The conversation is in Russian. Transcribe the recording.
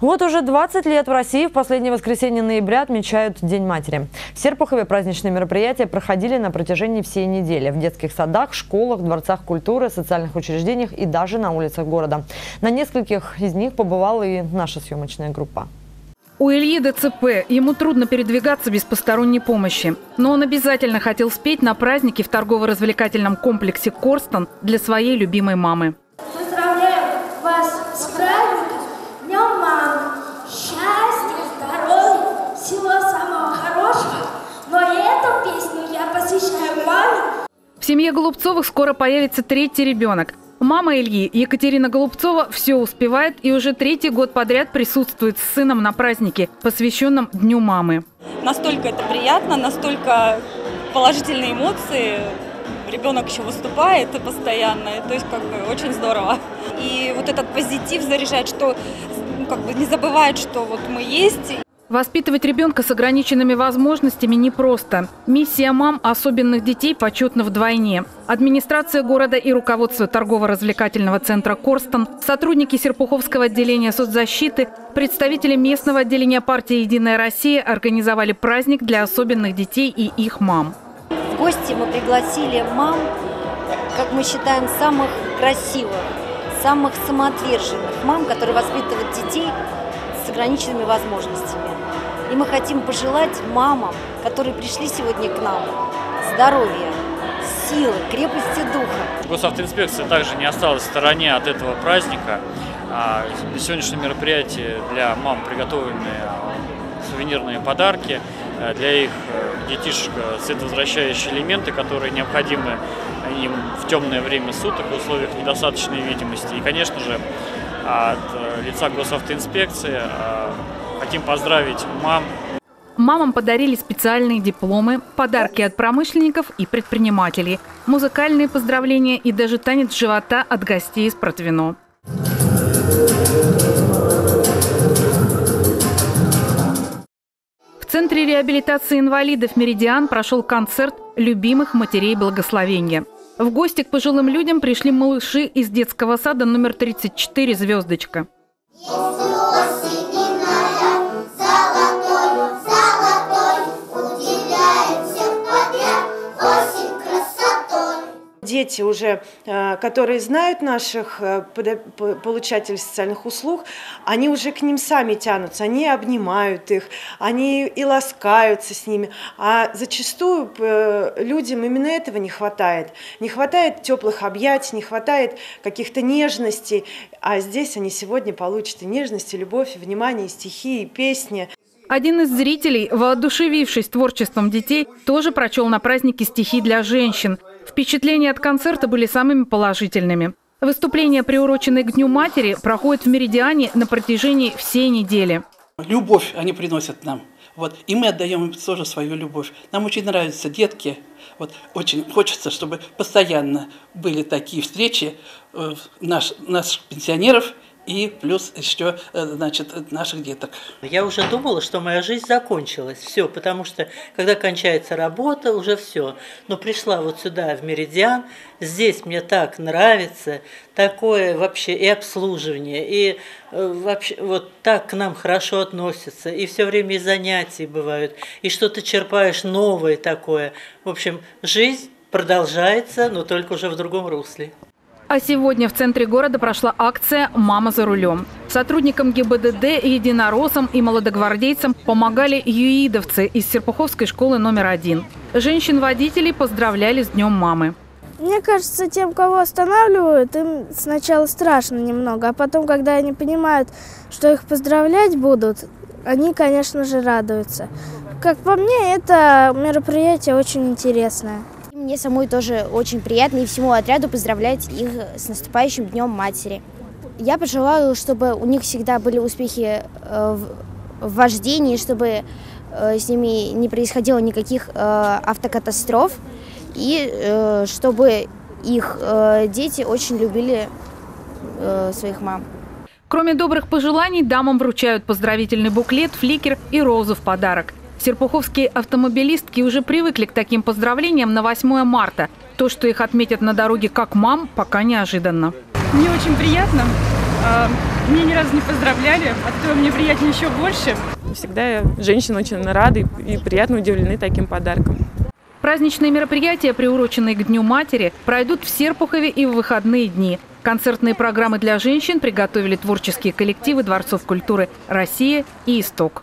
Вот уже 20 лет в России в последнее воскресенье ноября отмечают День матери. В Серпухове праздничные мероприятия проходили на протяжении всей недели в детских садах, школах, дворцах культуры, социальных учреждениях и даже на улицах города. На нескольких из них побывала и наша съемочная группа. У Ильи ДЦП. Ему трудно передвигаться без посторонней помощи. Но он обязательно хотел спеть на празднике в торгово-развлекательном комплексе «Корстон» для своей любимой мамы. Голубцовых скоро появится третий ребенок. Мама Ильи, Екатерина Голубцова, все успевает и уже третий год подряд присутствует с сыном на празднике, посвященном Дню мамы. Настолько это приятно, настолько положительные эмоции. Ребенок еще выступает постоянно, то есть как бы очень здорово. И вот этот позитив заряжает, что ну, как бы не забывает, что вот мы есть. Воспитывать ребенка с ограниченными возможностями непросто. Миссия мам особенных детей почетна вдвойне. Администрация города и руководство торгово-развлекательного центра «Корстон», сотрудники Серпуховского отделения соцзащиты, представители местного отделения партии «Единая Россия» организовали праздник для особенных детей и их мам. В гости мы пригласили мам, как мы считаем, самых красивых, самых самоотверженных мам, которые воспитывают детей ограниченными возможностями. И мы хотим пожелать мамам, которые пришли сегодня к нам, здоровья, силы, крепости духа. Госавтоинспекция также не осталась в стороне от этого праздника. А, сегодняшнее мероприятие для мам приготовлены а, сувенирные подарки, а, для их э, детишек э, цветовозвращающие элементы, которые необходимы им в темное время суток в условиях недостаточной видимости. И, конечно же, от э, лица госавтоинспекции хотим поздравить мам Мамам подарили специальные дипломы, подарки от промышленников и предпринимателей, музыкальные поздравления и даже танец живота от гостей из Протвино. В Центре реабилитации инвалидов «Меридиан» прошел концерт любимых матерей благословения. В гости к пожилым людям пришли малыши из детского сада номер 34 «Звездочка». Дети уже, э, которые знают наших э, получателей социальных услуг, они уже к ним сами тянутся, они обнимают их, они и ласкаются с ними. А зачастую э, людям именно этого не хватает. Не хватает теплых объятий, не хватает каких-то нежностей. А здесь они сегодня получат и нежность, и любовь, и внимание, и стихи, и песни. Один из зрителей, воодушевившись творчеством детей, тоже прочел на празднике стихи для женщин. Впечатления от концерта были самыми положительными. Выступление, приуроченное к Дню матери, проходит в «Меридиане» на протяжении всей недели. Любовь они приносят нам. Вот. И мы отдаем им тоже свою любовь. Нам очень нравятся детки. Вот. Очень хочется, чтобы постоянно были такие встречи э, наш, наших пенсионеров и плюс еще, э, значит, наших деток. Я уже думала, что моя жизнь закончилась, все, потому что когда кончается работа, уже все. Но пришла вот сюда, в Меридиан, здесь мне так нравится, такое вообще и обслуживание, и э, вообще вот так к нам хорошо относятся, и все время и занятия бывают, и что-то черпаешь новое такое. В общем, жизнь продолжается, но только уже в другом русле. А сегодня в центре города прошла акция «Мама за рулем». Сотрудникам ГИБДД, единороссам и молодогвардейцам помогали юидовцы из Серпуховской школы номер один. Женщин-водителей поздравляли с Днем мамы. Мне кажется, тем, кого останавливают, им сначала страшно немного, а потом, когда они понимают, что их поздравлять будут, они, конечно же, радуются. Как по мне, это мероприятие очень интересное. Мне самой тоже очень приятно и всему отряду поздравлять их с наступающим Днем Матери. Я пожелаю, чтобы у них всегда были успехи э, в вождении, чтобы э, с ними не происходило никаких э, автокатастроф, и чтобы их дети очень любили своих мам. Кроме добрых пожеланий, дамам вручают поздравительный буклет, фликер и розу в подарок. Серпуховские автомобилистки уже привыкли к таким поздравлениям на 8 марта. То, что их отметят на дороге как мам, пока неожиданно. Мне очень приятно. А, Меня ни разу не поздравляли, от этого мне приятнее еще больше. Всегда женщины очень рады и приятно удивлены таким подарком. Праздничные мероприятия, приуроченные к Дню матери, пройдут в Серпухове и в выходные дни. Концертные программы для женщин приготовили творческие коллективы Дворцов культуры «Россия» и «Исток».